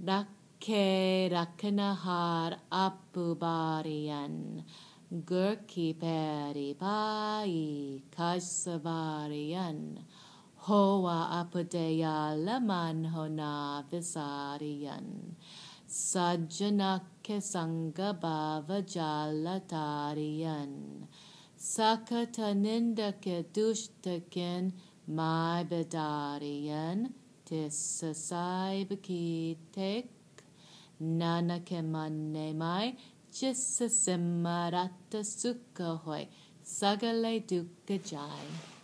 Rakke Rakkanahar Apubarian Gurki Peri Pai Kasavarian Hoa Apadeya Laman Hona Visarian Sajjanake Sangha Bhava Jalatarian Sakatanindake Dushtakin Mai Bedarian Tisasai Bakitek Nanake Manne Mai Jissa Simmarata Sukha Hoy Sagale Dukkha Jai